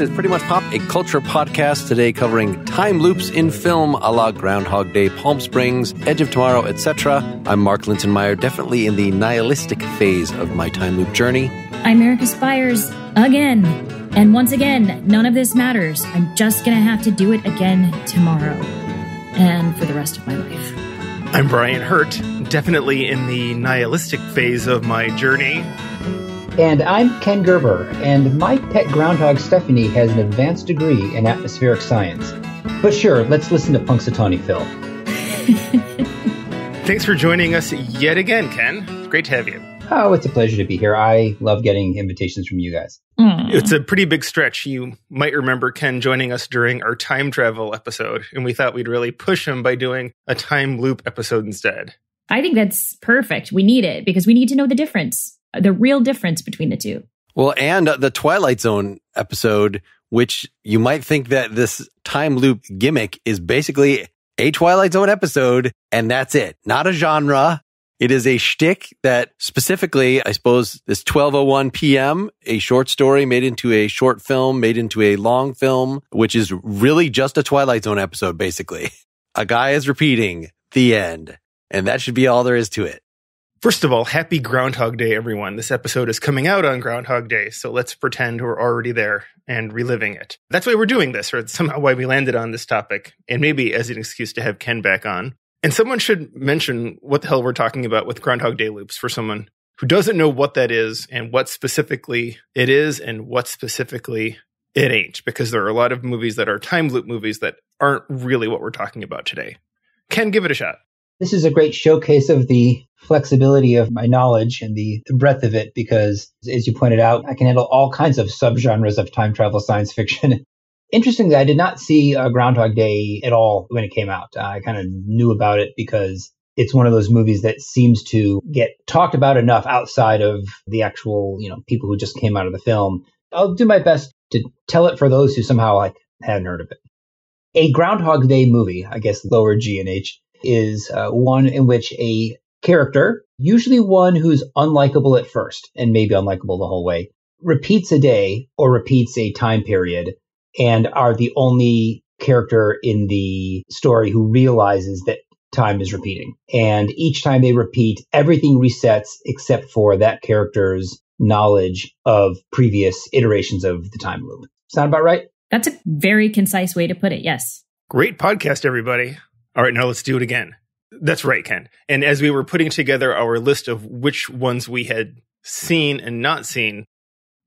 This is Pretty Much Pop, a culture podcast today covering time loops in film a la Groundhog Day, Palm Springs, Edge of Tomorrow, etc. I'm Mark Linsenmayer, definitely in the nihilistic phase of my time loop journey. I'm Erica Spyres again. And once again, none of this matters. I'm just going to have to do it again tomorrow and for the rest of my life. I'm Brian Hirt, definitely in the nihilistic phase of my journey. And I'm Ken Gerber, and my pet groundhog Stephanie has an advanced degree in atmospheric science. But sure, let's listen to Punxsutawney Phil. Thanks for joining us yet again, Ken. It's great to have you. Oh, it's a pleasure to be here. I love getting invitations from you guys. Aw. It's a pretty big stretch. You might remember Ken joining us during our time travel episode, and we thought we'd really push him by doing a time loop episode instead. I think that's perfect. We need it because we need to know the difference, the real difference between the two. Well, and uh, the Twilight Zone episode, which you might think that this time loop gimmick is basically a Twilight Zone episode, and that's it. Not a genre. It is a shtick that specifically, I suppose, this 1201 PM, a short story made into a short film, made into a long film, which is really just a Twilight Zone episode, basically. A guy is repeating the end. And that should be all there is to it. First of all, happy Groundhog Day, everyone. This episode is coming out on Groundhog Day, so let's pretend we're already there and reliving it. That's why we're doing this, or somehow why we landed on this topic, and maybe as an excuse to have Ken back on. And someone should mention what the hell we're talking about with Groundhog Day loops for someone who doesn't know what that is and what specifically it is and what specifically it ain't, because there are a lot of movies that are time loop movies that aren't really what we're talking about today. Ken, give it a shot. This is a great showcase of the flexibility of my knowledge and the, the breadth of it because, as you pointed out, I can handle all kinds of subgenres of time travel science fiction. Interestingly, I did not see uh, Groundhog Day at all when it came out. I kind of knew about it because it's one of those movies that seems to get talked about enough outside of the actual, you know, people who just came out of the film. I'll do my best to tell it for those who somehow like hadn't heard of it. A Groundhog Day movie, I guess lower G and H, is uh, one in which a character, usually one who's unlikable at first and maybe unlikable the whole way, repeats a day or repeats a time period and are the only character in the story who realizes that time is repeating. And each time they repeat, everything resets except for that character's knowledge of previous iterations of the time loop. Sound about right? That's a very concise way to put it. Yes. Great podcast, everybody. All right, now let's do it again. That's right, Ken. And as we were putting together our list of which ones we had seen and not seen,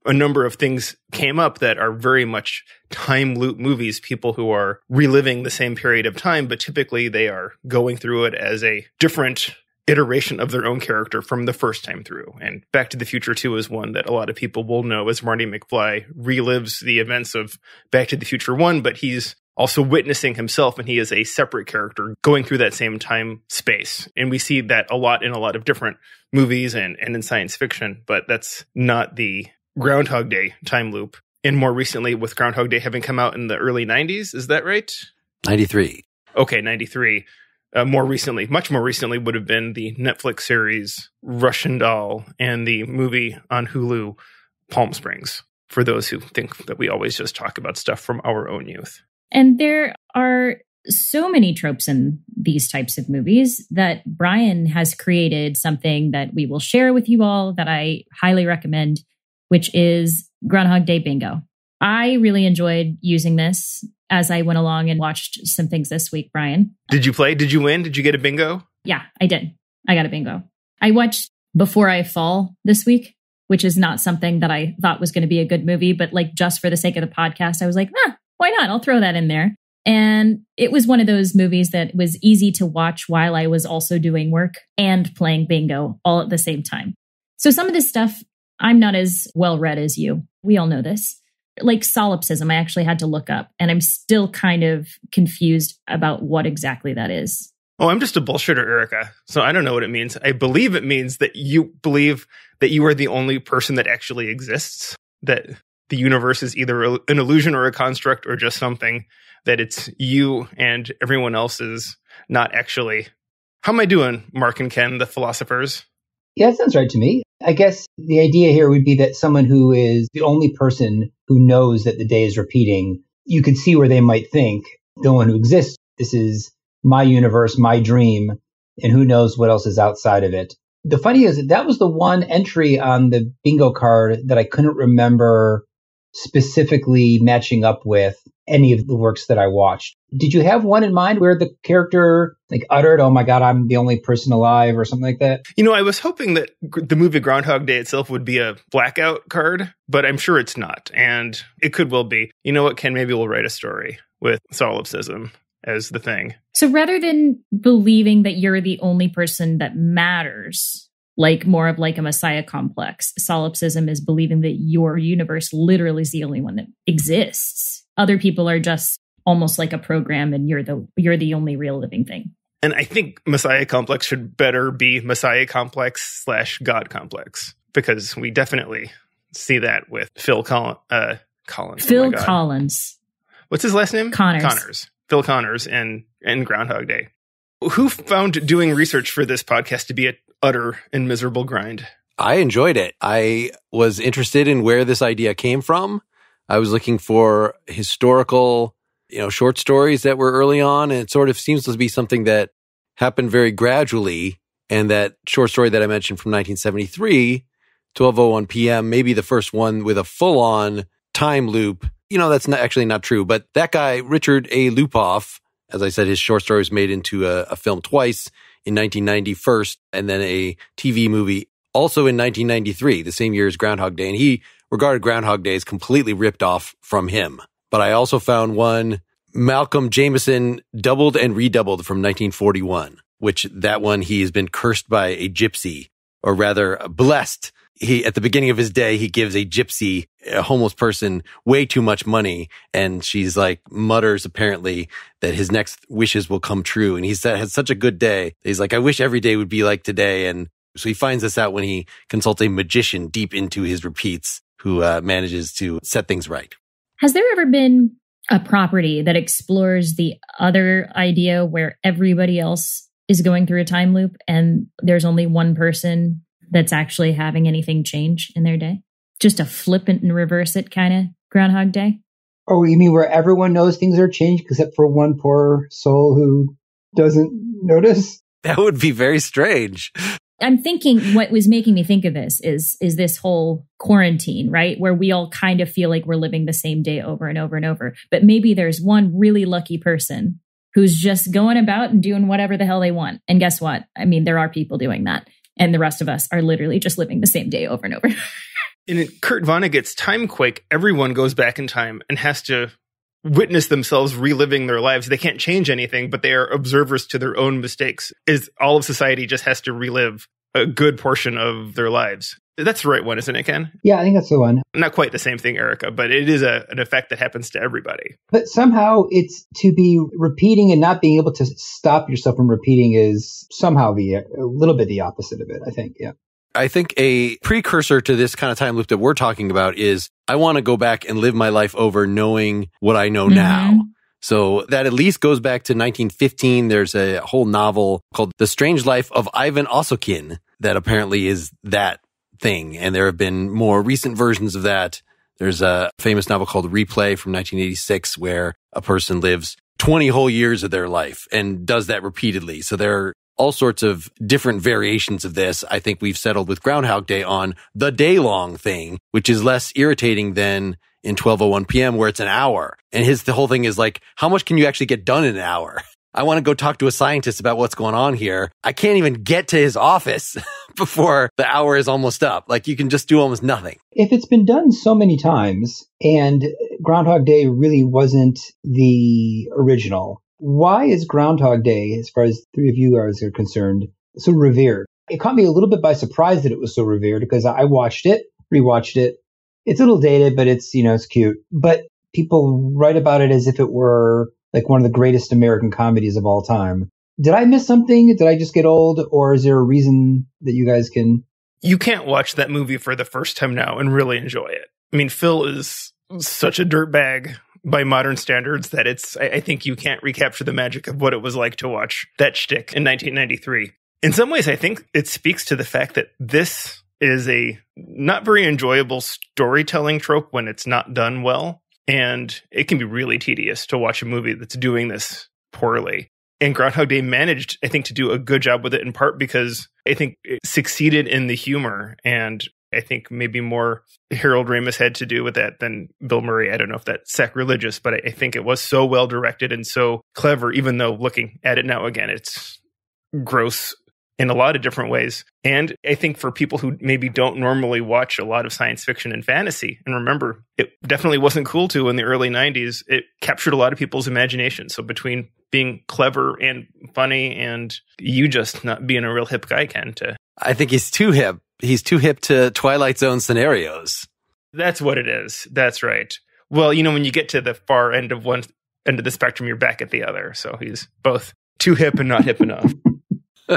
a number of things came up that are very much time loop movies, people who are reliving the same period of time, but typically they are going through it as a different iteration of their own character from the first time through. And Back to the Future 2 is one that a lot of people will know as Marty McFly relives the events of Back to the Future 1, but he's also witnessing himself and he is a separate character going through that same time space. And we see that a lot in a lot of different movies and, and in science fiction, but that's not the Groundhog Day time loop. And more recently with Groundhog Day having come out in the early 90s, is that right? 93. Okay, 93. Uh, more recently, much more recently, would have been the Netflix series Russian Doll and the movie on Hulu Palm Springs. For those who think that we always just talk about stuff from our own youth. And there are so many tropes in these types of movies that Brian has created something that we will share with you all that I highly recommend, which is Groundhog Day Bingo. I really enjoyed using this as I went along and watched some things this week, Brian. Did you play? Did you win? Did you get a bingo? Yeah, I did. I got a bingo. I watched Before I Fall this week, which is not something that I thought was going to be a good movie, but like just for the sake of the podcast, I was like, ah, why not? I'll throw that in there. And it was one of those movies that was easy to watch while I was also doing work and playing bingo all at the same time. So some of this stuff, I'm not as well read as you. We all know this. Like solipsism, I actually had to look up, and I'm still kind of confused about what exactly that is. Oh, I'm just a bullshitter, Erica. So I don't know what it means. I believe it means that you believe that you are the only person that actually exists, that the universe is either an illusion or a construct or just something, that it's you and everyone else is not actually How am I doing, Mark and Ken, the philosophers? Yeah, that sounds right to me. I guess the idea here would be that someone who is the only person who knows that the day is repeating, you could see where they might think, the one who exists, this is my universe, my dream, and who knows what else is outside of it. The funny is that, that was the one entry on the bingo card that I couldn't remember specifically matching up with any of the works that I watched. Did you have one in mind where the character like uttered, "Oh my god, I'm the only person alive" or something like that? You know, I was hoping that the movie Groundhog Day itself would be a blackout card, but I'm sure it's not, and it could well be. You know what, Ken? Maybe we'll write a story with solipsism as the thing. So rather than believing that you're the only person that matters, like more of like a messiah complex, solipsism is believing that your universe literally is the only one that exists. Other people are just almost like a program and you're the you're the only real living thing. And I think Messiah complex should better be Messiah complex slash God complex because we definitely see that with Phil Collins. Uh, Collins. Oh Phil oh Collins. What's his last name? Connors. Connors. Phil Connors in, in Groundhog Day. Who found doing research for this podcast to be an utter and miserable grind? I enjoyed it. I was interested in where this idea came from. I was looking for historical, you know, short stories that were early on, and it sort of seems to be something that happened very gradually. And that short story that I mentioned from 1973, 1201 p.m., maybe the first one with a full on time loop you know, that's not, actually not true. But that guy, Richard A. Lupoff, as I said, his short story was made into a, a film twice in 1990 first, and then a TV movie also in 1993, the same year as Groundhog Day. And he regarded Groundhog Day as completely ripped off from him. But I also found one, Malcolm Jameson doubled and redoubled from 1941, which that one he has been cursed by a gypsy, or rather blessed he at the beginning of his day he gives a gypsy a homeless person way too much money. And she's like mutters apparently that his next wishes will come true. And he said had such a good day. He's like i wish every day would be like today. And so he finds this out when he consults a magician deep into his repeats who uh, manages to set things right. Has there ever been a property that explores the other idea where everybody else is going through a time loop and there's only one person that's actually having anything change in their day? Just a flip it and reverse it kind of Groundhog Day? Oh, you mean where everyone knows things are changed except for one poor soul who doesn't notice? That would be very strange. I'm thinking what was making me think of this is is this whole quarantine, right? Where we all kind of feel like we're living the same day over and over and over. But maybe there's one really lucky person who's just going about and doing whatever the hell they want. And guess what? I mean, there are people doing that and the rest of us are literally just living the same day over and over. in Kurt Vonnegut's Time Timequake, everyone goes back in time and has to witness themselves reliving their lives. They can't change anything, but they are observers to their own mistakes. Is all of society just has to relive a good portion of their lives. That's the right one, isn't it, Ken? Yeah, I think that's the one. Not quite the same thing, Erica, but it is a, an effect that happens to everybody. But somehow it's to be repeating and not being able to stop yourself from repeating is somehow the a little bit the opposite of it, I think. Yeah. I think a precursor to this kind of time loop that we're talking about is I want to go back and live my life over knowing what I know mm-hmm. now. So that at least goes back to 1915. There's a whole novel called The Strange Life of Ivan Osokin that apparently is that thing. And there have been more recent versions of that. There's a famous novel called Replay from 1986 where a person lives 20 whole years of their life and does that repeatedly. So there are all sorts of different variations of this. I think we've settled with Groundhog Day on the day long thing, which is less irritating than in 1201 p.m. where it's an hour. And his, the whole thing is like, how much can you actually get done in an hour? I want to go talk to a scientist about what's going on here. I can't even get to his office before the hour is almost up. Like you can just do almost nothing. If it's been done so many times and Groundhog Day really wasn't the original, why is Groundhog Day, as far as three of you guys are concerned, so revered? It caught me a little bit by surprise that it was so revered because I watched it, rewatched it. It's a little dated, but it's, you know, it's cute. But people write about it as if it were like one of the greatest American comedies of all time. Did I miss something? Did I just get old? Or is there a reason that you guys can? You can't watch that movie for the first time now and really enjoy it. I mean, Phil is such a dirtbag by modern standards that it's, I, I think you can't recapture the magic of what it was like to watch that shtick in 1993. In some ways, I think it speaks to the fact that this is a not very enjoyable storytelling trope when it's not done well. And it can be really tedious to watch a movie that's doing this poorly. And Groundhog Day managed, I think, to do a good job with it in part because I think it succeeded in the humor. And I think maybe more Harold Ramis had to do with that than Bill Murray. I don't know if that's sacrilegious, but I think it was so well directed and so clever, even though looking at it now again, it's gross in a lot of different ways. And I think for people who maybe don't normally watch a lot of science fiction and fantasy, and remember, it definitely wasn't cool to in the early 90s, it captured a lot of people's imagination. So between being clever and funny and you just not being a real hip guy, Ken, to. I think he's too hip. He's too hip to Twilight Zone scenarios. That's what it is. That's right. Well, you know, when you get to the far end of one end of the spectrum, you're back at the other. So he's both too hip and not hip enough.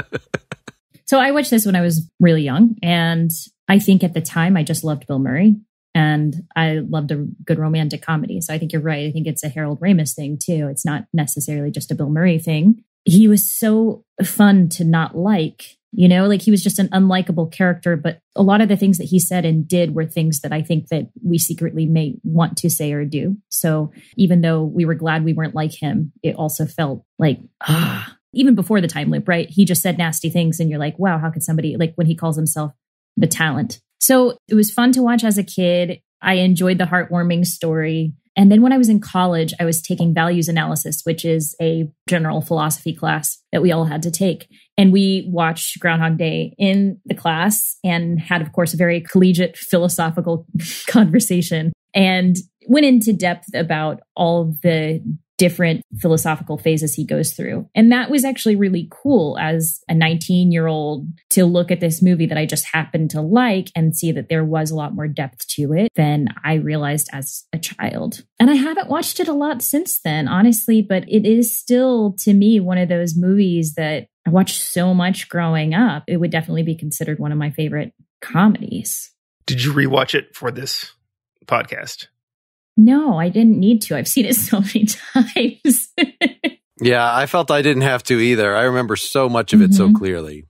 so I watched this when I was really young. And I think at the time I just loved Bill Murray and I loved a good romantic comedy. So I think you're right. I think it's a Harold Ramis thing too. It's not necessarily just a Bill Murray thing. He was so fun to not like, you know, like he was just an unlikable character. But a lot of the things that he said and did were things that I think that we secretly may want to say or do. So even though we were glad we weren't like him, it also felt like, ah, even before the time loop, right? He just said nasty things and you're like, wow, how could somebody like when he calls himself the talent? So it was fun to watch as a kid. I enjoyed the heartwarming story. And then when I was in college, I was taking values analysis, which is a general philosophy class that we all had to take. And we watched Groundhog Day in the class and had, of course, a very collegiate philosophical conversation and went into depth about all the different philosophical phases he goes through. And that was actually really cool as a 19 year old to look at this movie that I just happened to like and see that there was a lot more depth to it than I realized as a child. And I haven't watched it a lot since then, honestly, but it is still to me one of those movies that I watched so much growing up. It would definitely be considered one of my favorite comedies. Did you rewatch it for this podcast? No, I didn't need to. I've seen it so many times. yeah, I felt I didn't have to either. I remember so much of it mm-hmm. so clearly.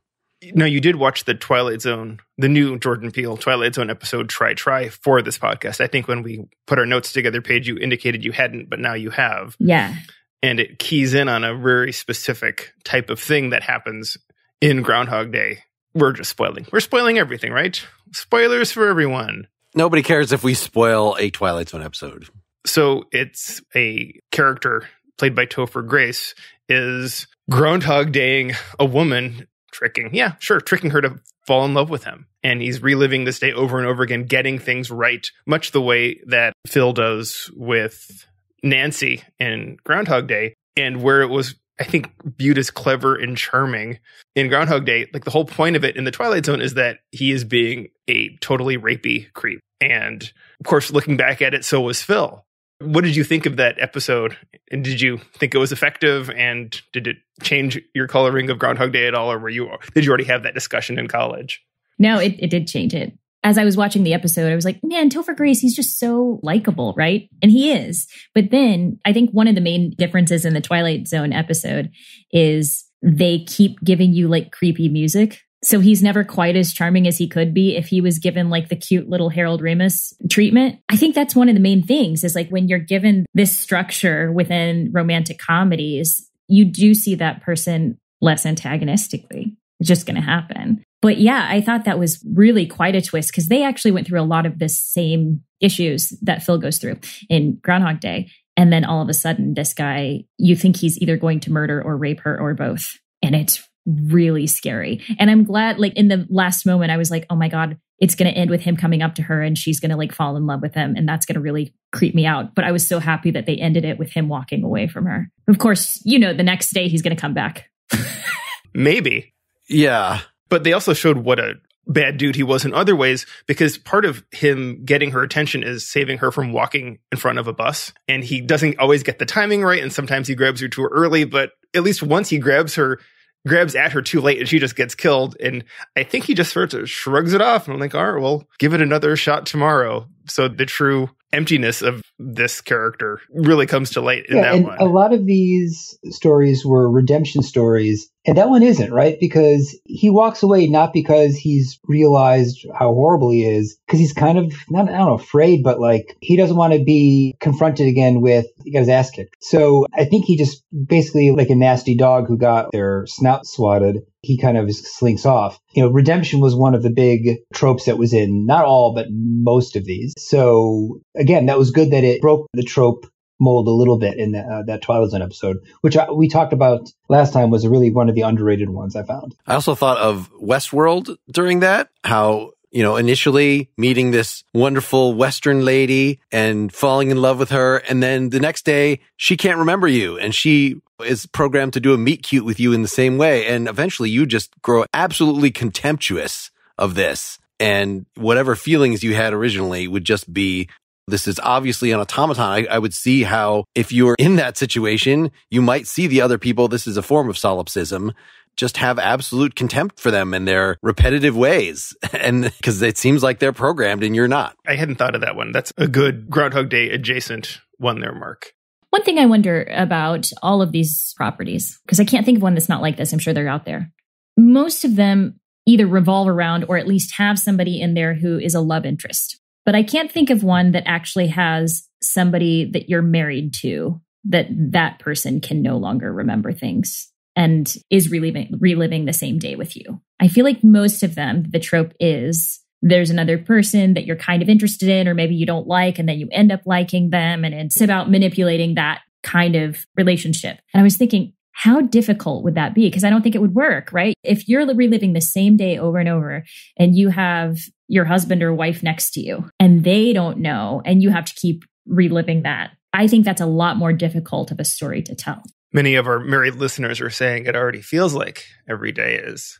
No, you did watch the Twilight Zone, the new Jordan Peele Twilight Zone episode, Try Try, for this podcast. I think when we put our notes together page, you indicated you hadn't, but now you have. Yeah. And it keys in on a very specific type of thing that happens in Groundhog Day. We're just spoiling. We're spoiling everything, right? Spoilers for everyone. Nobody cares if we spoil a Twilight Zone episode. So it's a character played by Topher Grace is Groundhog Daying a woman, tricking, yeah, sure, tricking her to fall in love with him. And he's reliving this day over and over again, getting things right, much the way that Phil does with Nancy in Groundhog Day. And where it was I think viewed as clever and charming in Groundhog Day. Like the whole point of it in the Twilight Zone is that he is being a totally rapey creep. And of course, looking back at it, so was Phil. What did you think of that episode? And did you think it was effective? And did it change your coloring of Groundhog Day at all, or were you did you already have that discussion in college? No, it, it did change it as I was watching the episode, I was like, man, Topher Grace, he's just so likable, right? And he is. But then I think one of the main differences in the Twilight Zone episode is they keep giving you like creepy music. So he's never quite as charming as he could be if he was given like the cute little Harold Ramis treatment. I think that's one of the main things is like when you're given this structure within romantic comedies, you do see that person less antagonistically. It's just going to happen. But yeah, I thought that was really quite a twist because they actually went through a lot of the same issues that Phil goes through in Groundhog Day. And then all of a sudden, this guy, you think he's either going to murder or rape her or both. And it's really scary. And I'm glad, like, in the last moment, I was like, oh my God, it's going to end with him coming up to her and she's going to like fall in love with him. And that's going to really creep me out. But I was so happy that they ended it with him walking away from her. Of course, you know, the next day he's going to come back. Maybe. Yeah. But they also showed what a bad dude he was in other ways because part of him getting her attention is saving her from walking in front of a bus. And he doesn't always get the timing right. And sometimes he grabs her too early, but at least once he grabs her, grabs at her too late and she just gets killed. And I think he just sort of shrugs it off. And I'm like, all right, well, give it another shot tomorrow. So the true emptiness of this character really comes to light in yeah, that and one. a lot of these stories were redemption stories, and that one isn't right because he walks away not because he's realized how horrible he is, because he's kind of not I don't know afraid, but like he doesn't want to be confronted again with he got his ass kicked. So I think he just basically like a nasty dog who got their snout swatted. He kind of slinks off. You know, redemption was one of the big tropes that was in not all, but most of these. So again, that was good that it broke the trope mold a little bit in that, uh, that Twilight Zone episode, which I, we talked about last time was really one of the underrated ones I found. I also thought of Westworld during that, how you know, initially meeting this wonderful Western lady and falling in love with her. And then the next day she can't remember you and she is programmed to do a meet cute with you in the same way. And eventually you just grow absolutely contemptuous of this. And whatever feelings you had originally would just be this is obviously an automaton. I, I, would see how if you were in that situation, you might see the other people. This is a form of solipsism just have absolute contempt for them and their repetitive ways. And because it seems like they're programmed and you're not. I hadn't thought of that one. That's a good Groundhog Day adjacent one there, Mark. One thing I wonder about all of these properties, because I can't think of one that's not like this. I'm sure they're out there. Most of them either revolve around or at least have somebody in there who is a love interest. But I can't think of one that actually has somebody that you're married to that that person can no longer remember things and is reliving reliving the same day with you. I feel like most of them, the trope is there's another person that you're kind of interested in, or maybe you don't like, and then you end up liking them. And it's about manipulating that kind of relationship. And I was thinking, how difficult would that be? Because I don't think it would work, right? If you're reliving the same day over and over and you have your husband or wife next to you and they don't know, and you have to keep reliving that, I think that's a lot more difficult of a story to tell many of our married listeners are saying it already feels like every day is.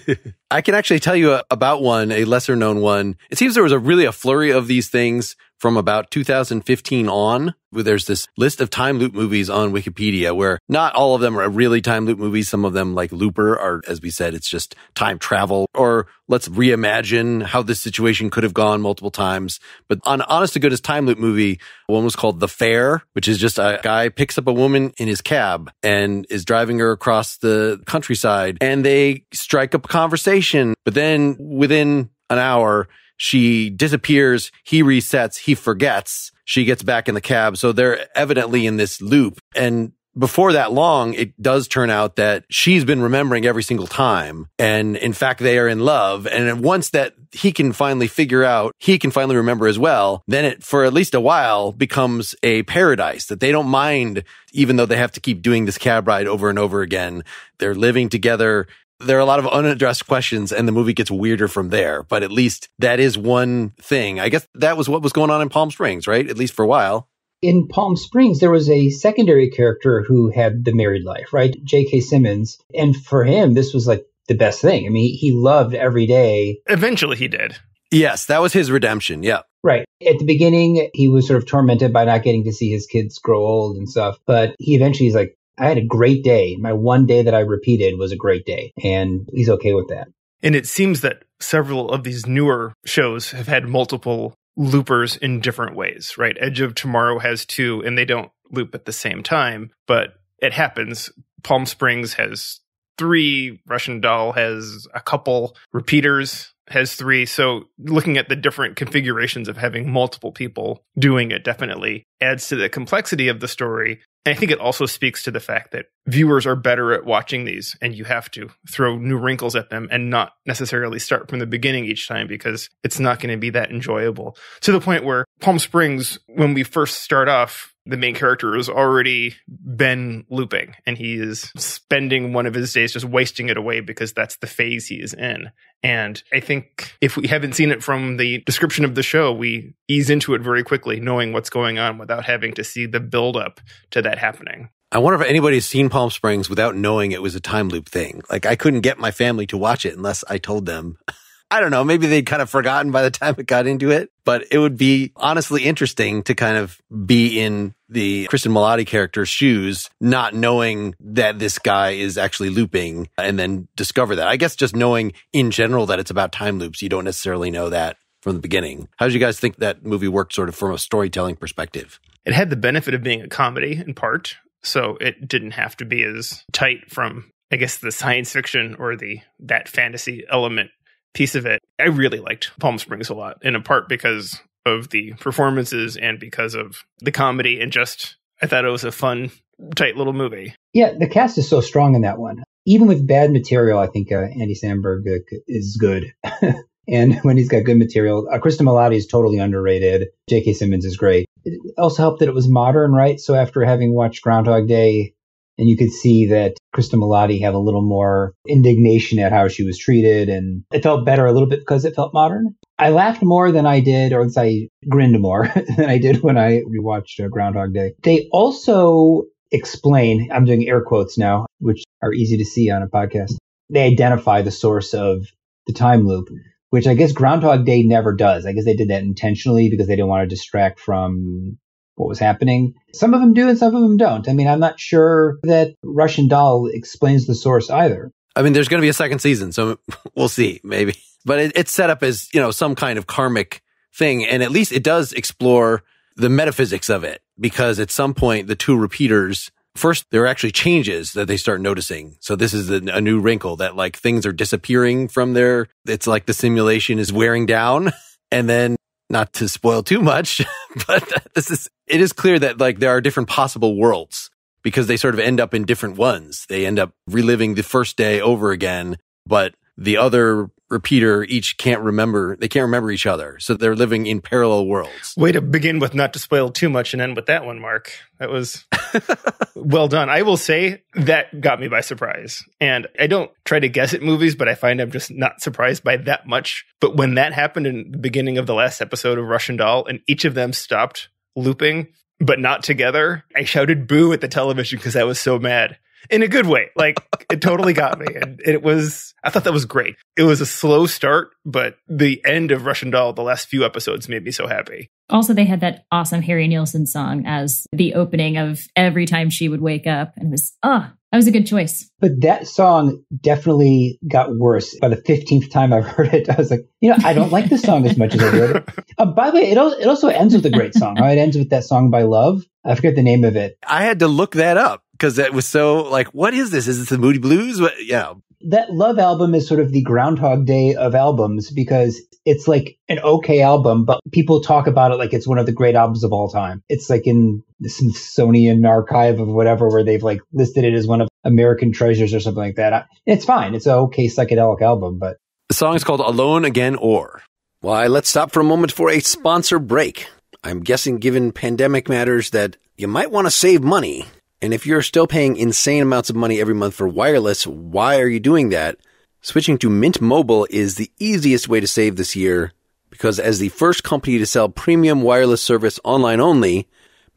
I can actually tell you about one, a lesser known one. It seems there was a really a flurry of these things from about 2015 on. There's this list of time loop movies on Wikipedia where not all of them are really time loop movies. Some of them, like Looper, are, as we said, it's just time travel or let's reimagine how this situation could have gone multiple times. But on honest to goodness time loop movie, one was called The Fare, which is just a guy picks up a woman in his cab and is driving her across the countryside and they strike up a conversation. But then within an hour, she disappears. He resets. He forgets. She gets back in the cab. So they're evidently in this loop. And before that long, it does turn out that she's been remembering every single time. And in fact, they are in love. And once that he can finally figure out, he can finally remember as well, then it, for at least a while, becomes a paradise that they don't mind, even though they have to keep doing this cab ride over and over again. They're living together there are a lot of unaddressed questions and the movie gets weirder from there. But at least that is one thing. I guess that was what was going on in Palm Springs, right? At least for a while. In Palm Springs, there was a secondary character who had the married life, right? J.K. Simmons. And for him, this was like the best thing. I mean, he loved every day. Eventually, he did. Yes, that was his redemption. Yeah. Right. At the beginning, he was sort of tormented by not getting to see his kids grow old and stuff. But he eventually is like, I had a great day. My one day that I repeated was a great day, and he's okay with that. And it seems that several of these newer shows have had multiple loopers in different ways, right? Edge of Tomorrow has two, and they don't loop at the same time, but it happens. Palm Springs has three, Russian Doll has a couple, Repeaters has three. So looking at the different configurations of having multiple people doing it definitely adds to the complexity of the story. And I think it also speaks to the fact that viewers are better at watching these and you have to throw new wrinkles at them and not necessarily start from the beginning each time because it's not going to be that enjoyable. To the point where Palm Springs, when we first start off, the main character has already been looping and he is spending one of his days just wasting it away because that's the phase he is in. And I think if we haven't seen it from the description of the show, we ease into it very quickly, knowing what's going on without having to see the build up to that happening. I wonder if anybody's seen Palm Springs without knowing it was a time loop thing. Like I couldn't get my family to watch it unless I told them. I don't know. Maybe they'd kind of forgotten by the time it got into it, but it would be honestly interesting to kind of be in the Cristin Milioti character's shoes, not knowing that this guy is actually looping and then discover that. I guess just knowing in general that it's about time loops, you don't necessarily know that from the beginning. How did you guys think that movie worked sort of from a storytelling perspective? It had the benefit of being a comedy in part, so it didn't have to be as tight from I guess the science fiction or the that fantasy element piece of it. I really liked Palm Springs a lot, and in part because of the performances and because of the comedy and just I thought it was a fun, tight little movie. Yeah, the cast is so strong in that one. Even with bad material, I think uh, Andy Samberg uh, is good. and when he's got good material, uh, Cristin Milioti is totally underrated. J.K. Simmons is great. It also helped that it was modern, right? So after having watched Groundhog Day, and you could see that Krista Milioti had a little more indignation at how she was treated, and it felt better a little bit because it felt modern. I laughed more than I did, or I grinned more than I did when I rewatched uh, Groundhog Day. They also explain, I'm doing air quotes now, which are easy to see on a podcast. They identify the source of the time loop, which I guess Groundhog Day never does. I guess they did that intentionally because they didn't want to distract from what was happening. Some of them do and some of them don't. I mean, I'm not sure that Russian Doll explains the source either. I mean, there's going to be a second season, so we'll see, maybe. But it, it's set up as, you know, some kind of karmic thing. And at least it does explore the metaphysics of it because at some point, the two repeaters, first, there are actually changes that they start noticing. So this is a, new wrinkle that like things are disappearing from their, it's like the simulation is wearing down. And then not to spoil too much, but this is, it is clear that like there are different possible worlds because they sort of end up in different ones. They end up reliving the first day over again, but the other repeater each can't remember, they can't remember each other. So they're living in parallel worlds. Way to begin with not to spoil too much and end with that one, Mark. That was well done. I will say that got me by surprise. And I don't try to guess at movies, but I find I'm just not surprised by that much. But when that happened in the beginning of the last episode of Russian Doll and each of them stopped looping, but not together, I shouted boo at the television because I was so mad in a good way. Like it totally got me. And it was, I thought that was great. It was a slow start, but the end of Russian Doll, the last few episodes made me so happy. Also, they had that awesome Harry Nilsson song as the opening of every time she would wake up. And it was, oh, that was a good choice. But that song definitely got worse. By the 15th time I've heard it, I was like, you know, I don't like this song as much as I did. Uh, by the way, it, it also ends with a great song. Right? It ends with that song by Love. I forget the name of it. I had to look that up because it was so like, what is this? Is this the Moody Blues? What, yeah. That Love album is sort of the Groundhog Day of albums because it's like an okay album, but people talk about it like it's one of the great albums of all time. It's like in the Smithsonian archive of whatever, where they've like listed it as one of American treasures or something like that. It's fine. It's an okay psychedelic album, but the song is called Alone Again or. Why, let's stop for a moment for a sponsor break. I'm guessing given pandemic matters that you might want to save money and if you're still paying insane amounts of money every month for wireless, why are you doing that? Switching to Mint Mobile is the easiest way to save this year because as the first company to sell premium wireless service online only,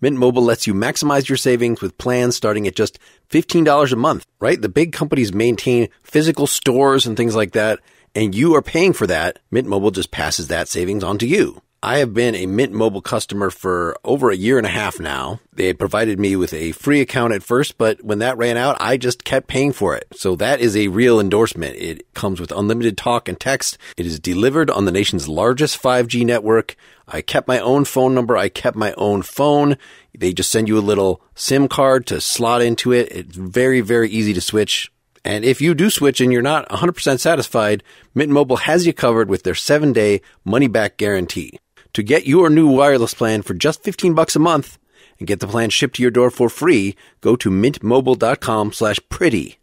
Mint Mobile lets you maximize your savings with plans starting at just $15 a month, right? The big companies maintain physical stores and things like that, and you are paying for that. Mint Mobile just passes that savings on to you. I have been a Mint Mobile customer for over a year and a half now. They provided me with a free account at first, but when that ran out, I just kept paying for it. So that is a real endorsement. It comes with unlimited talk and text. It is delivered on the nation's largest 5G network. I kept my own phone number. I kept my own phone. They just send you a little SIM card to slot into it. It's very, very easy to switch. And if you do switch and you're not 100% satisfied, Mint Mobile has you covered with their seven day money back guarantee. To get your new wireless plan for just 15 bucks a month and get the plan shipped to your door for free, go to mintmobile.com slash pretty.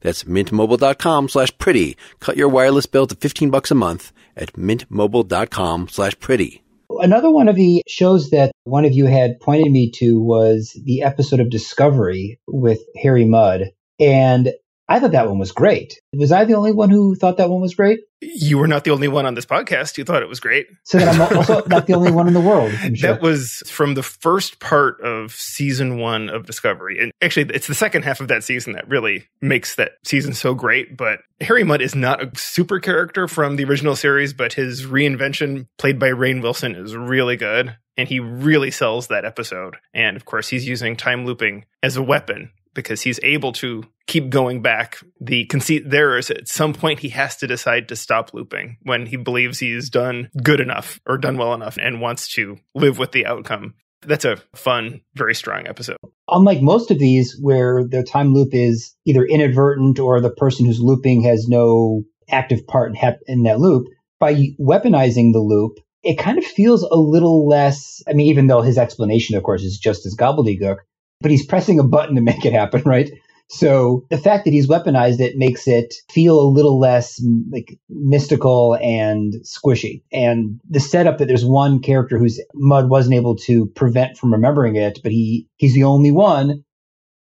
That's mintmobile.com slash pretty. Cut your wireless bill to 15 bucks a month at mintmobile.com slash pretty. Another one of the shows that one of you had pointed me to was the episode of Discovery with Harry Mudd. And I thought that one was great. Was I the only one who thought that one was great? You were not the only one on this podcast who thought it was great. So I'm also not the only one in the world. Sure. That was from the first part of season one of Discovery. And actually, it's the second half of that season that really makes that season so great. But Harry Mudd is not a super character from the original series, but his reinvention, played by Rainn Wilson, is really good. And he really sells that episode. And of course, he's using time looping as a weapon because he's able to keep going back. The conceit there is at some point he has to decide to stop looping when he believes he's done good enough or done well enough and wants to live with the outcome. That's a fun, very strong episode. Unlike most of these, where the time loop is either inadvertent or the person who's looping has no active part in, that loop, by weaponizing the loop, it kind of feels a little less. I mean, even though his explanation, of course, is just as gobbledygook, but he's pressing a button to make it happen, right? So the fact that he's weaponized it makes it feel a little less like mystical and squishy. And the setup that there's one character whose Mud wasn't able to prevent from remembering it, but he he's the only one.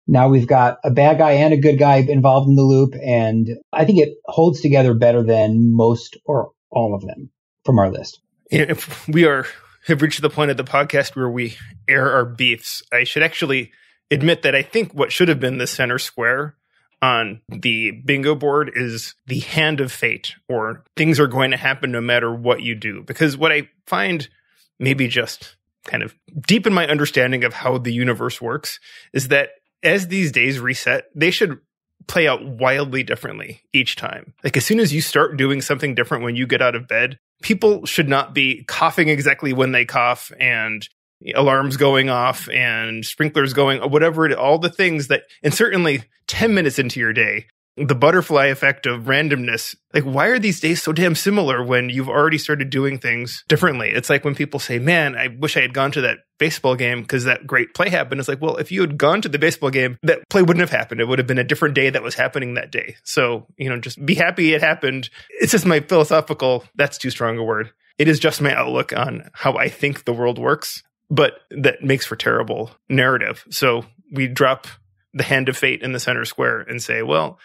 Now we've got a bad guy and a good guy involved in the loop, and I think it holds together better than most or all of them from our list. If we are have reached the point of the podcast where we air our beefs, I should actually admit that I think what should have been the center square on the bingo board is the hand of fate, or things are going to happen no matter what you do. Because what I find maybe just kind of deep in my understanding of how the universe works is that as these days reset, they should play out wildly differently each time. Like as soon as you start doing something different when you get out of bed, people should not be coughing exactly when they cough and alarms going off and sprinklers going, whatever it, all the things that, and certainly 10 minutes into your day, the butterfly effect of randomness. Like, why are these days so damn similar when you've already started doing things differently? It's like when people say, man, I wish I had gone to that baseball game because that great play happened. It's like, well, if you had gone to the baseball game, that play wouldn't have happened. It would have been a different day that was happening that day. So, you know, just be happy it happened. It's just my philosophical, that's too strong a word. It is just my outlook on how I think the world works but that makes for terrible narrative. So we drop the hand of fate in the center square and say, well,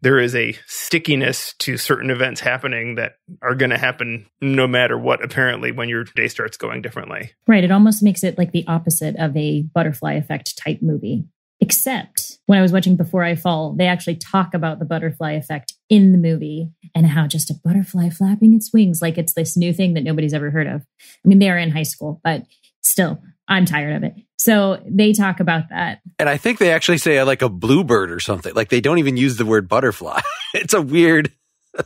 there is a stickiness to certain events happening that are going to happen no matter what, apparently, when your day starts going differently. Right. It almost makes it like the opposite of a butterfly effect type movie. Except when I was watching Before I Fall, they actually talk about the butterfly effect in the movie and how just a butterfly flapping its wings, like it's this new thing that nobody's ever heard of. I mean, they are in high school, but still, I'm tired of it. So they talk about that. And I think they actually say uh, like a bluebird or something. Like they don't even use the word butterfly. it's a weird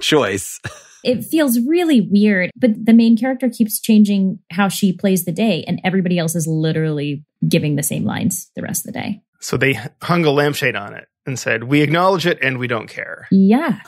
choice. It feels really weird, but the main character keeps changing how she plays the day, and everybody else is literally giving the same lines the rest of the day. So they hung a lampshade on it and said, "We acknowledge it and we don't care." Yeah.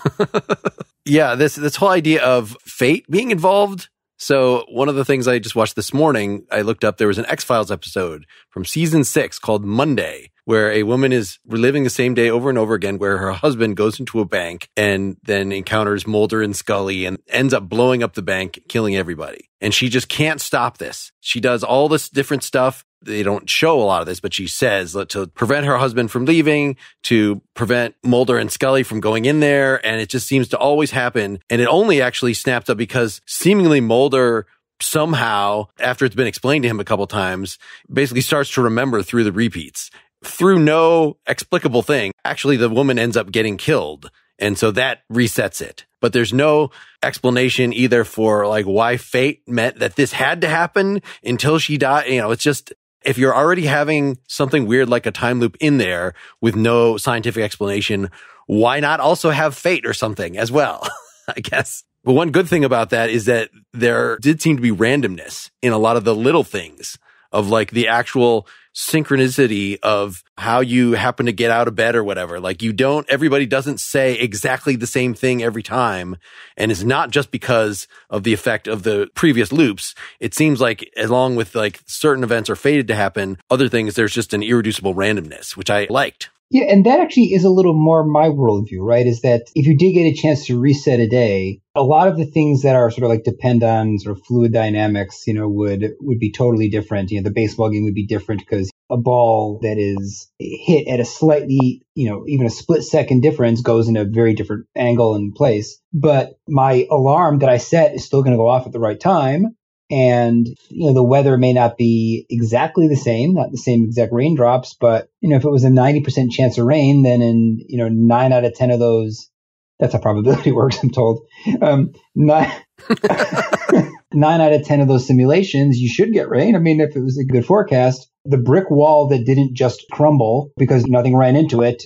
yeah, this this whole idea of fate being involved so one of the things I just watched this morning, I looked up, there was an X-Files episode from season six called Monday, where a woman is reliving the same day over and over again, where her husband goes into a bank and then encounters Mulder and Scully and ends up blowing up the bank, killing everybody. And she just can't stop this. She does all this different stuff they don't show a lot of this, but she says to prevent her husband from leaving, to prevent Mulder and Scully from going in there. And it just seems to always happen. And it only actually snapped up because seemingly Mulder somehow, after it's been explained to him a couple times, basically starts to remember through the repeats. Through no explicable thing, actually the woman ends up getting killed. And so that resets it. But there's no explanation either for like why fate meant that this had to happen until she died. You know, it's just, if you're already having something weird like a time loop in there with no scientific explanation, why not also have fate or something as well? I guess. But one good thing about that is that there did seem to be randomness in a lot of the little things of like the actual synchronicity of how you happen to get out of bed or whatever. Like you don't, everybody doesn't say exactly the same thing every time. And it's not just because of the effect of the previous loops. It seems like along with like certain events are fated to happen, other things, there's just an irreducible randomness, which I liked. Yeah, and that actually is a little more my worldview, right? Is that if you did get a chance to reset a day, a lot of the things that are sort of like depend on sort of fluid dynamics, you know, would would be totally different. You know, the baseball game would be different because a ball that is hit at a slightly, you know, even a split second difference goes in a very different angle and place. But my alarm that I set is still going to go off at the right time and you know the weather may not be exactly the same not the same exact raindrops but you know if it was a 90% chance of rain then in you know 9 out of 10 of those that's how probability works i'm told um nine, nine out of 10 of those simulations, you should get rain. I mean, if it was a good forecast, the brick wall that didn't just crumble because nothing ran into it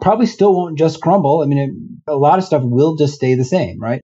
probably still won't just crumble. I mean, it, a lot of stuff will just stay the same, right?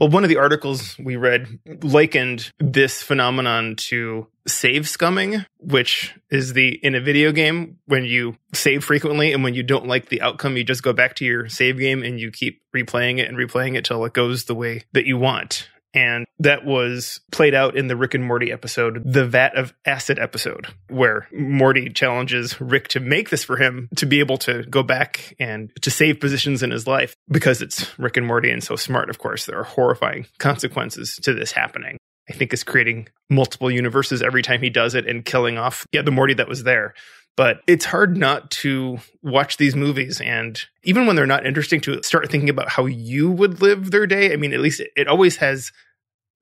Well, one of the articles we read likened this phenomenon to save scumming, which is the in a video game when you save frequently and when you don't like the outcome, you just go back to your save game and you keep replaying it and replaying it till it goes the way that you want. And that was played out in the Rick and Morty episode, the Vat of Acid episode, where Morty challenges Rick to make this for him to be able to go back and to save positions in his life because it's Rick and Morty and so smart, of course. There are horrifying consequences to this happening. I think is creating multiple universes every time he does it and killing off, yeah, the Morty that was there but it's hard not to watch these movies and even when they're not interesting to start thinking about how you would live their day. I mean at least it, it, always has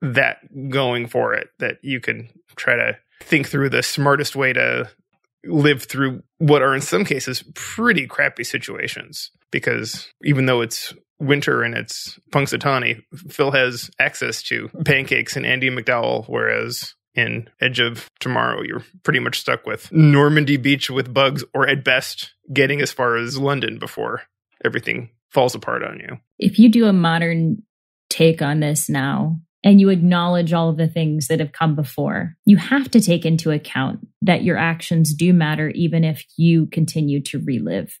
that going for it that you can try to think through the smartest way to live through what are in some cases pretty crappy situations. Because even though it's winter and it's punxsutawney phil has access to pancakes and Andie MacDowell, whereas in Edge of Tomorrow, you're pretty much stuck with Normandy Beach with bugs, or at best, getting as far as London before everything falls apart on you. If you do a modern take on this now, and you acknowledge all of the things that have come before, you have to take into account that your actions do matter, even if you continue to relive.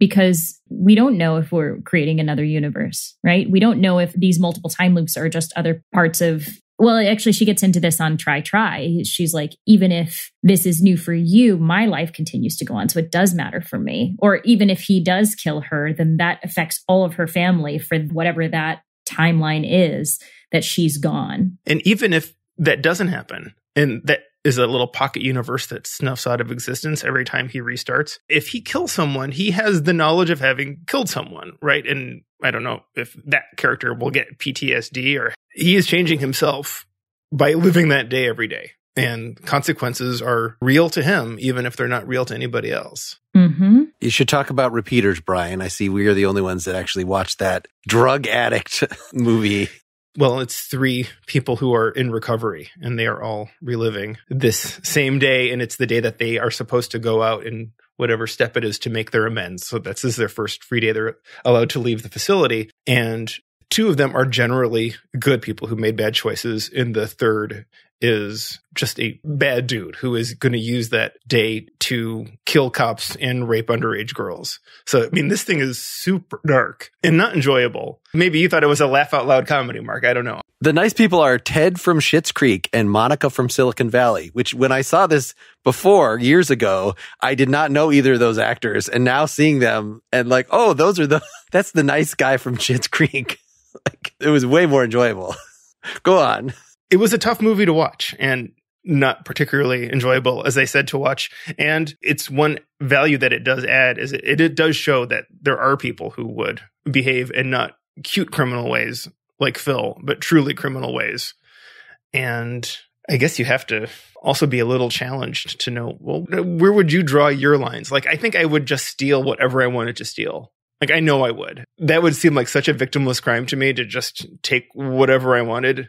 Because we don't know if we're creating another universe, right? We don't know if these multiple time loops are just other parts of well, actually, she gets into this on Try Try. She's like, even if this is new for you, my life continues to go on. So it does matter for me. Or even if he does kill her, then that affects all of her family for whatever that timeline is that she's gone. And even if that doesn't happen, and that is a little pocket universe that snuffs out of existence every time he restarts. If he kills someone, he has the knowledge of having killed someone, right? And I don't know if that character will get PTSD or he is changing himself by living that day every day. And consequences are real to him, even if they're not real to anybody else. Mm-hmm. You should talk about repeaters, Brian. I see we are the only ones that actually watched that drug addict movie. Well, it's three people who are in recovery and they are all reliving this same day. And it's the day that they are supposed to go out and whatever step it is to make their amends. So this is their first free day they're allowed to leave the facility. And two of them are generally good people who made bad choices. And the third is just a bad dude who is going to use that day to kill cops and rape underage girls. So, I mean, this thing is super dark and not enjoyable. Maybe you thought it was a laugh out loud comedy, Mark. I don't know. The nice people are Ted from Schitt's Creek and Monica from Silicon Valley, which when I saw this before years ago, I did not know either of those actors. And now seeing them and like, oh, those are the, that's the nice guy from Schitt's Creek. like, it was way more enjoyable. Go on. It was a tough movie to watch and not particularly enjoyable, as I said, to watch. And it's one value that it does add is it, it does show that there are people who would behave in not cute criminal ways like Phil, but truly criminal ways. And I guess you have to also be a little challenged to know, well, where would you draw your lines? Like, I think I would just steal whatever I wanted to steal. Like I know I would. That would seem like such a victimless crime to me to just take whatever I wanted,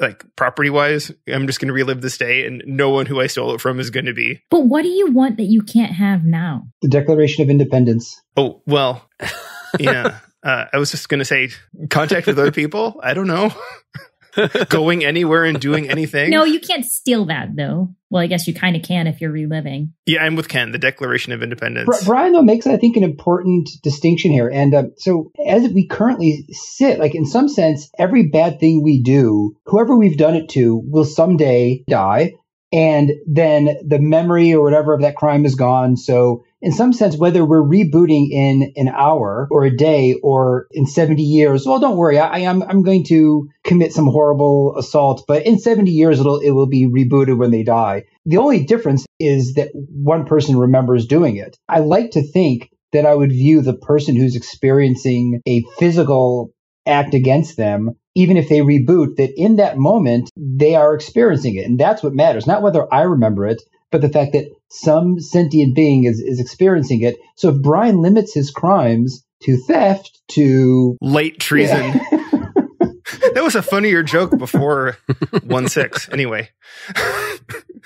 like property wise. I'm just going to relive this day, and no one who I stole it from is going to be. But what do you want that you can't have now? The Declaration of Independence. Oh well, yeah. uh, I was just going to say contact with other people. I don't know. going anywhere and doing anything. No, you can't steal that though. Well, I guess you kind of can if you're reliving. Yeah, I'm with Ken. The Declaration of Independence. Brian though makes I think an important distinction here, and uh, so as we currently sit, like in some sense, every bad thing we do, whoever we've done it to, will someday die, and then the memory or whatever of that crime is gone. So in some sense, whether we're rebooting in an hour or a day or in 70 years, well, don't worry. I, am I'm, I'm going to commit some horrible assault, but in 70 years, it'll, it will be rebooted when they die. The only difference is that one person remembers doing it. I like to think that I would view the person who's experiencing a physical act against them, even if they reboot, that in that moment, they are experiencing it. And that's what matters, not whether I remember it, but the fact that some sentient being is, is experiencing it. So if Brian limits his crimes to theft, to late treason. Yeah. that was a funnier joke before one six. Anyway,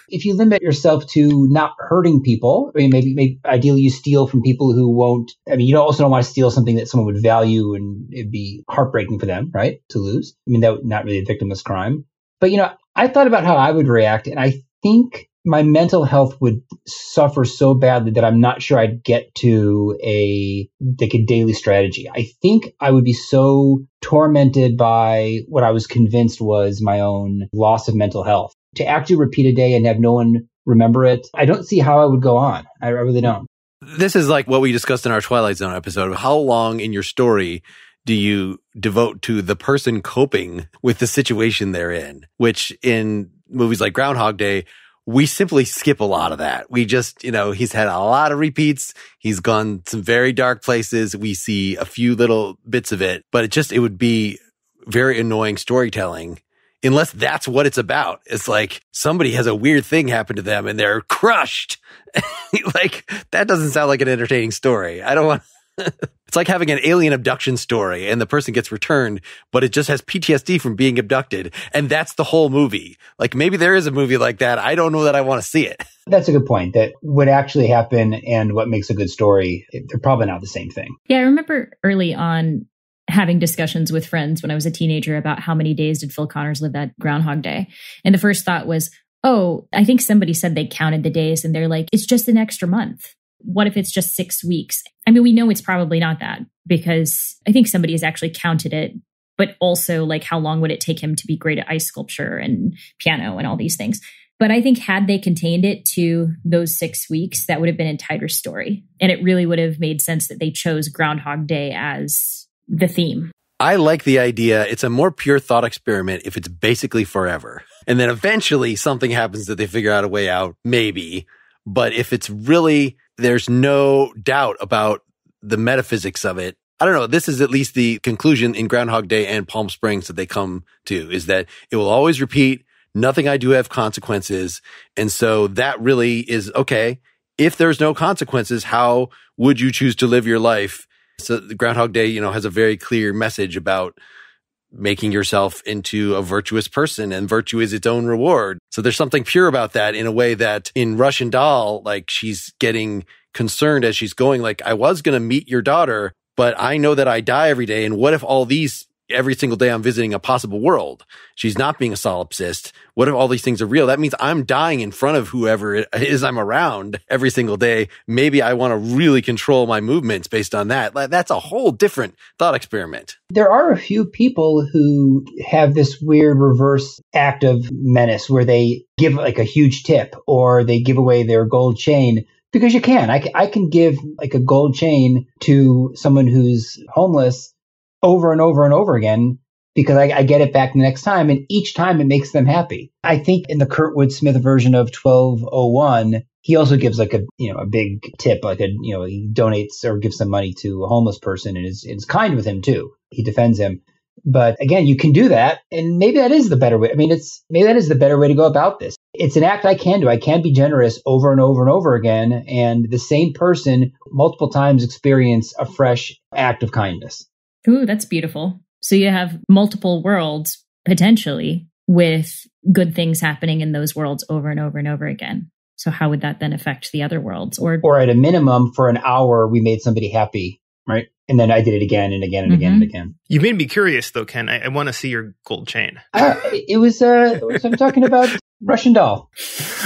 if you limit yourself to not hurting people, I mean, maybe, maybe ideally you steal from people who won't. I mean, you also don't want to steal something that someone would value and it'd be heartbreaking for them, right? To lose. I mean, that would not really a victimless crime. But you know, I thought about how I would react, and I think my mental health would suffer so badly that I'm not sure I'd get to a like a daily strategy. I think I would be so tormented by what I was convinced was my own loss of mental health. To actually repeat a day and have no one remember it, I don't see how I would go on. I really don't. This is like what we discussed in our Twilight Zone episode. How long in your story do you devote to the person coping with the situation they're in? Which in movies like Groundhog Day, we simply skip a lot of that. We just, you know, he's had a lot of repeats. He's gone some very dark places. We see a few little bits of it, but it just, it would be very annoying storytelling unless that's what it's about. It's like somebody has a weird thing happen to them and they're crushed. like that doesn't sound like an entertaining story. I don't want it's like having an alien abduction story and the person gets returned, but it just has PTSD from being abducted. And that's the whole movie. Like maybe there is a movie like that. I don't know that I want to see it. That's a good point. That what actually happened and what makes a good story, they're probably not the same thing. Yeah, I remember early on having discussions with friends when I was a teenager about how many days did Phil Connors live that Groundhog Day. And the first thought was, oh, I think somebody said they counted the days and they're like, it's just an extra month what if it's just six weeks? I mean, we know it's probably not that because I think somebody has actually counted it, but also like how long would it take him to be great at ice sculpture and piano and all these things. But I think had they contained it to those six weeks, that would have been a tighter story. And it really would have made sense that they chose Groundhog Day as the theme. I like the idea. It's a more pure thought experiment if it's basically forever. And then eventually something happens that they figure out a way out, maybe. But if it's really there's no doubt about the metaphysics of it. I don't know. This is at least the conclusion in Groundhog Day and Palm Springs that they come to is that it will always repeat. Nothing I do have consequences. And so that really is okay. If there's no consequences, how would you choose to live your life? So Groundhog Day, you know, has a very clear message about making yourself into a virtuous person and virtue is its own reward. So there's something pure about that in a way that in Russian doll, like she's getting concerned as she's going, like, I was going to meet your daughter, but I know that I die every day. And what if all these every single day I'm visiting a possible world. She's not being a solipsist. What if all these things are real? That means I'm dying in front of whoever it is I'm around every single day. Maybe I want to really control my movements based on that. That's a whole different thought experiment. There are a few people who have this weird reverse act of menace where they give like a huge tip or they give away their gold chain because you can. I, I can give like a gold chain to someone who's homeless over and over and over again because I, I, get it back the next time. And each time it makes them happy. I think in the Kurtwood Smith version of 1201, he also gives like a, you know, a big tip, like a, you know, he donates or gives some money to a homeless person and is, is kind with him too. He defends him. But again, you can do that. And maybe that is the better way. I mean, it's maybe that is the better way to go about this. It's an act I can do. I can be generous over and over and over again. And the same person multiple times experience a fresh act of kindness. Ooh, that's beautiful. So you have multiple worlds potentially with good things happening in those worlds over and over and over again. So how would that then affect the other worlds? Or or at a minimum for an hour we made somebody happy, right? And then I did it again and again and mm-hmm. again and again. You made me curious though, Ken. I, I want to see your gold chain. Uh, it was uh I'm talking about Russian doll.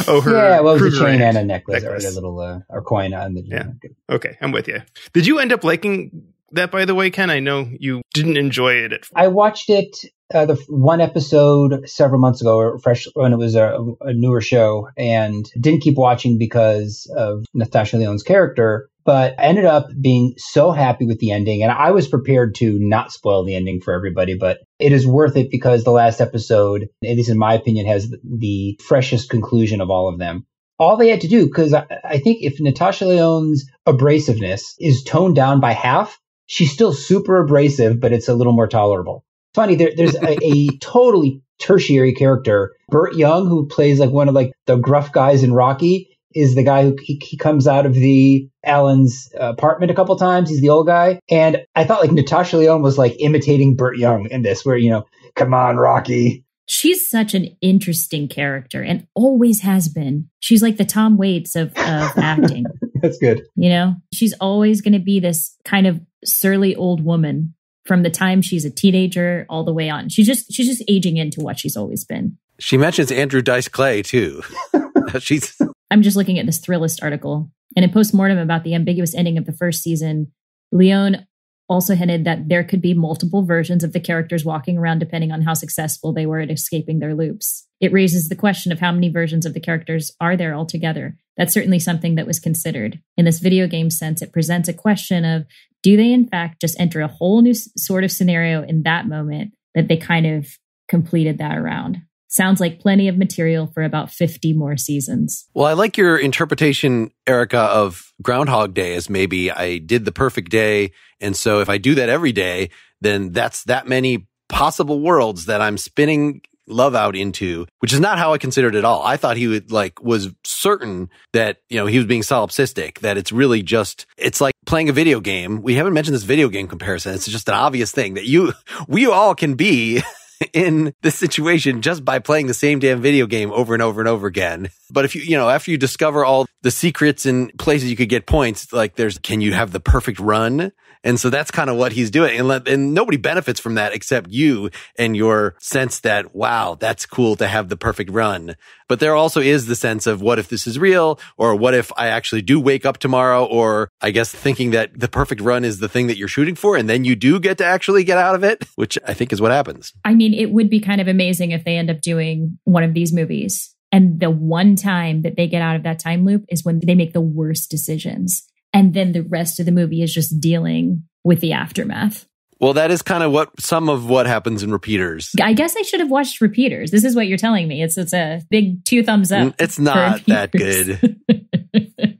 Oh, her yeah. Well, it was a chain and a necklace, necklace. or a little uh, or coin on the. Yeah. Okay, I'm with you. Did you end up liking that, by the way, Ken? I know you didn't enjoy it. At- I watched it uh, the one episode several months ago, or fresh when it was a, a, newer show, and didn't keep watching because of Natasha Lyonne's character. But I ended up being so happy with the ending, and I was prepared to not spoil the ending for everybody. But it is worth it because the last episode, at least in my opinion, has the freshest conclusion of all of them all they had to do, because I, I, think if Natasha Lyonne's abrasiveness is toned down by half, she's still super abrasive, but it's a little more tolerable. Funny, there, there's a, a totally tertiary character, Burt Young, who plays like one of like the gruff guys in Rocky, is the guy who he, he comes out of the Alan's apartment a couple times. He's the old guy, and I thought like Natasha Lyonne was like imitating Burt Young in this, where you know Come on, Rocky. She's such an interesting character and always has been. She's like the Tom Waits of, of acting. That's good. You know, she's always going to be this kind of surly old woman from the time she's a teenager all the way on. She's just she's just aging into what she's always been. She mentions Andrew Dice Clay too. she's I'm just looking at this Thrillist article. And in postmortem about the ambiguous ending of the first season, Lyonne also hinted that there could be multiple versions of the characters walking around depending on how successful they were at escaping their loops. It raises the question of how many versions of the characters are there altogether. That's certainly something that was considered. In this video game sense, it presents a question of do they, in fact, just enter a whole new sort of scenario in that moment that they kind of completed that around? Sounds like plenty of material for about 50 more seasons. Well, I like your interpretation, Erica, of Groundhog Day as maybe I did the perfect day. And so if I do that every day, then that's that many possible worlds that I'm spinning love out into, which is not how I considered it at all. I thought he would like was certain that, you know, he was being solipsistic, that it's really just, it's like playing a video game. We haven't mentioned this video game comparison. It's just an obvious thing that you, we all can be in this situation just by playing the same damn video game over and over and over again. But if you, you know, after you discover all the secrets and places you could get points, like there's, can you have the perfect run? And so that's kind of what he's doing. And, let, and nobody benefits from that except you and your sense that, wow, that's cool to have the perfect run. But there also is the sense of what if this is real? Or what if I actually do wake up tomorrow? Or I guess thinking that the perfect run is the thing that you're shooting for. And then you do get to actually get out of it, which I think is what happens. I mean, it would be kind of amazing if they end up doing one of these movies. And the one time that they get out of that time loop is when they make the worst decisions. And then the rest of the movie is just dealing with the aftermath. Well, that is kind of what some of what happens in repeaters. I guess I should have watched repeaters. This is what you're telling me. It's it's a big two thumbs up. Mm, it's not that good.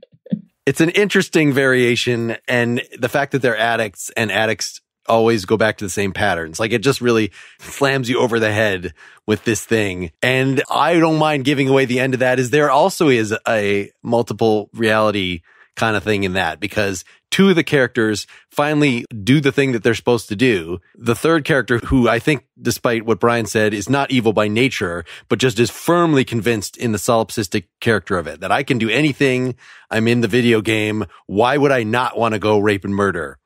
it's an interesting variation and the fact that they're addicts and addicts always go back to the same patterns. Like it just really slams you over the head with this thing. And I don't mind giving away the end of that is there also is a multiple reality kind of thing in that because two of the characters finally do the thing that they're supposed to do. The third character, who I think, despite what Brian said, is not evil by nature, but just is firmly convinced in the solipsistic character of it that I can do anything. I'm in the video game. Why would I not want to go rape and murder?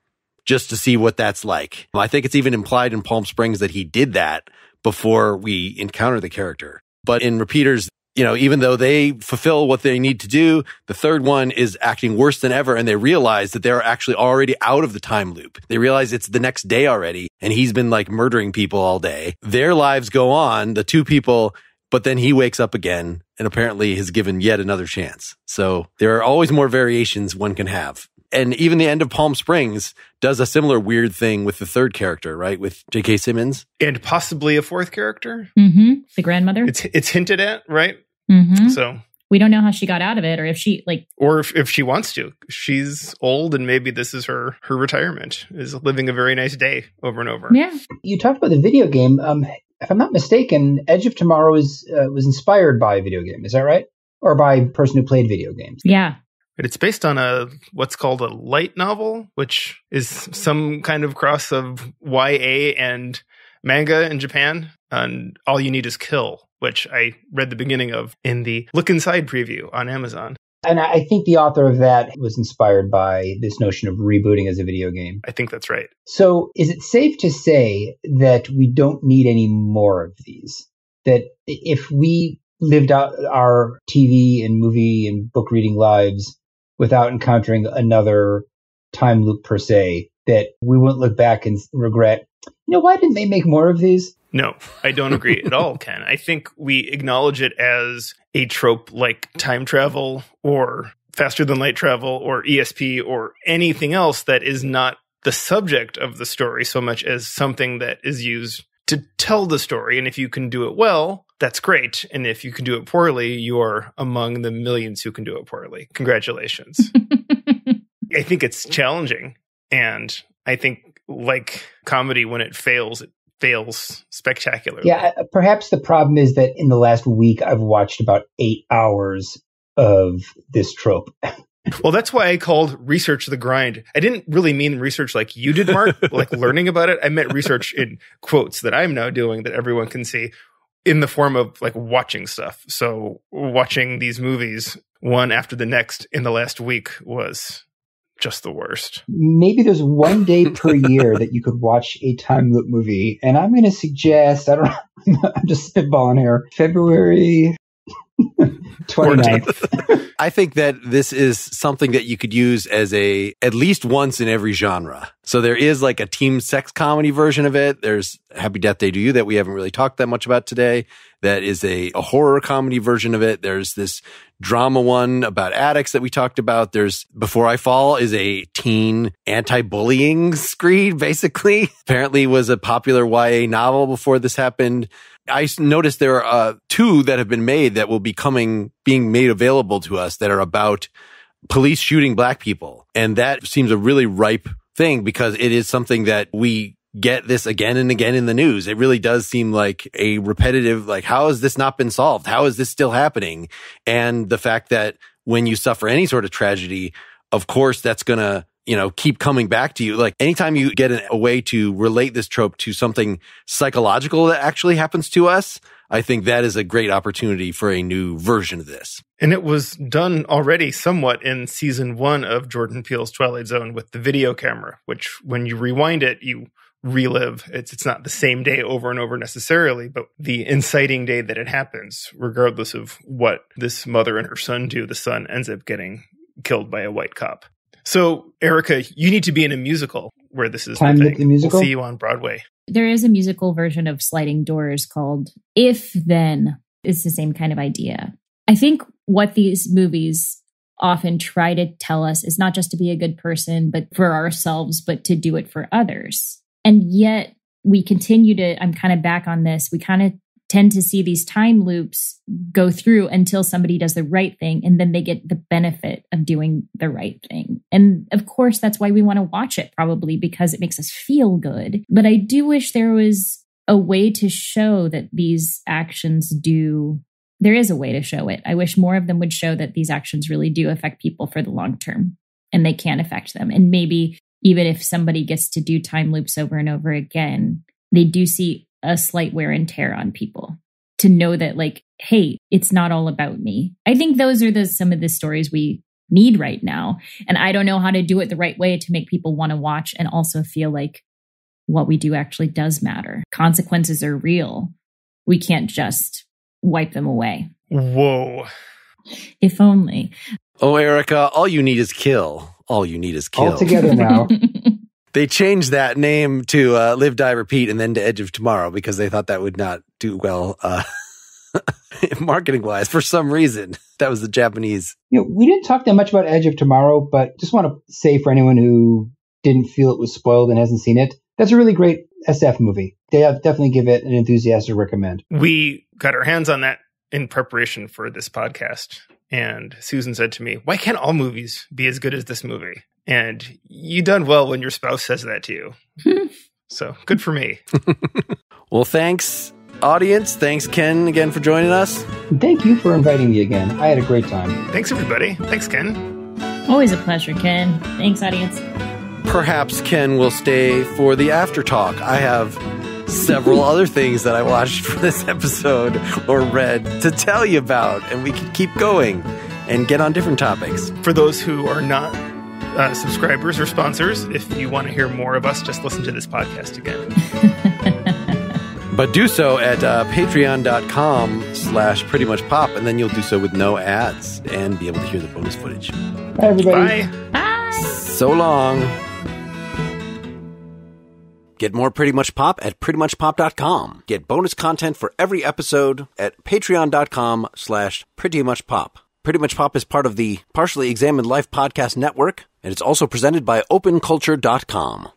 Just to see what that's like. I think it's even implied in Palm Springs that he did that before we encounter the character. But in Repeaters, you know, even though they fulfill what they need to do, the third one is acting worse than ever. And they realize that they're actually already out of the time loop. They realize it's the next day already. And he's been like murdering people all day. Their lives go on, the two people, but then he wakes up again and apparently has given yet another chance. So there are always more variations one can have and even the end of Palm Springs does a similar weird thing with the third character, right? With J.K. Simmons and possibly a fourth character. Mm-hmm. The grandmother. It's it's hinted at, right? Mm-hmm. So we don't know how she got out of it, or if she like, or if, if she wants to. She's old, and maybe this is her her retirement is living a very nice day over and over. Yeah. You talked about the video game. Um, if I'm not mistaken, Edge of Tomorrow is uh, was inspired by a video game. Is that right? Or by a person who played video games? Yeah. It's based on a what's called a light novel, which is some kind of cross of YA and manga in Japan. And all you need is kill, which I read the beginning of in the look inside preview on Amazon. And I think the author of that was inspired by this notion of rebooting as a video game. I think that's right. So, is it safe to say that we don't need any more of these? That if we lived out our TV and movie and book reading lives without encountering another time loop per se, that we wouldn't look back and regret, you know, why didn't they make more of these? No, I don't agree at all, Ken. I think we acknowledge it as a trope like time travel or faster than light travel or ESP or anything else that is not the subject of the story so much as something that is used to tell the story. And if you can do it well, that's great. And if you can do it poorly, you're among the millions who can do it poorly. Congratulations. I think it's challenging. And I think, like comedy, when it fails, it fails spectacularly. Yeah, uh, perhaps the problem is that in the last week, I've watched about eight hours of this trope. well, that's why I called research the grind. I didn't really mean research like you did, Mark, like learning about it. I meant research in quotes that I'm now doing that everyone can see in the form of like watching stuff. So watching these movies one after the next in the last week was just the worst. Maybe there's one day per year that you could watch a time loop movie, and I'm going to suggest I don't. I'm just spitballing here. February 29th. I think that this is something that you could use as a at least once in every genre. So there is like a team sex comedy version of it. There's Happy Death Day to You that we haven't really talked that much about today. That is a, a horror comedy version of it. There's this drama one about addicts that we talked about. There's Before I Fall is a teen anti-bullying screed, basically. Apparently was a popular YA novel before this happened. I noticed there are uh, two that have been made that will be coming, being made available to us that are about police shooting black people. And that seems a really ripe thing because it is something that we get this again and again in the news. It really does seem like a repetitive, like, how has this not been solved? How is this still happening? And the fact that when you suffer any sort of tragedy, of course, that's going to you know, keep coming back to you. Like anytime you get a way to relate this trope to something psychological that actually happens to us, I think that is a great opportunity for a new version of this. And it was done already somewhat in season one of Jordan Peele's Twilight Zone with the video camera, which when you rewind it, you relive. It's it's not the same day over and over necessarily, but the inciting day that it happens, regardless of what this mother and her son do, the son ends up getting killed by a white cop. So, Erica, you need to be in a musical where this is Time the, the musical. We'll see you on Broadway. There is a musical version of Sliding Doors called If Then. It's the same kind of idea. I think what these movies often try to tell us is not just to be a good person, but for ourselves, but to do it for others. And yet we continue to, I'm kind of back on this. We kind of tend to see these time loops go through until somebody does the right thing and then they get the benefit of doing the right thing. And of course, that's why we want to watch it, probably because it makes us feel good. But I do wish there was a way to show that these actions do. There is a way to show it. I wish more of them would show that these actions really do affect people for the long term and they can affect them. And maybe even if somebody gets to do time loops over and over again, they do see a slight wear and tear on people to know that like hey it's not all about me. I think those are the some of the stories we need right now. And i don't know how to do it the right way to make people want to watch and also feel like what we do actually does matter. Consequences are real. We can't just wipe them away. Whoa. If only. Oh erica all you need is kill. All you need is kill. All together now they changed that name to uh, Live, Die, Repeat, and then to Edge of Tomorrow because they thought that would not do well uh, marketing wise for some reason. That was the Japanese. You know, we didn't talk that much about Edge of Tomorrow, but just want to say for anyone who didn't feel it was spoiled and hasn't seen it, that's a really great SF movie. They definitely give it an enthusiastic recommend. We got our hands on that in preparation for this podcast. And Susan said to me, Why can't all movies be as good as this movie? And you done well when your spouse says that to you. Hmm. so good for me. well, thanks, audience. Thanks, Ken, again for joining us. Thank you for inviting me again. I had a great time. Thanks, everybody. Thanks, Ken. Always a pleasure, Ken. Thanks, audience. Perhaps Ken will stay for the after talk. I have several other things that I watched for this episode or read to tell you about, and we can keep going and get on different topics. For those who are not uh, subscribers or sponsors, if you want to hear more of us, just listen to this podcast again. but do so at uh, patreon.com slash pretty much pop, and then you'll do so with no ads and be able to hear the bonus footage. Bye, everybody. Bye. Bye. So long. Get more Pretty Much Pop at prettymuchpop.com. Get bonus content for every episode at patreon.com slash prettymuchpop. Pretty Much Pop is part of the Partially Examined Life Podcast Network, and it's also presented by OpenCulture.com.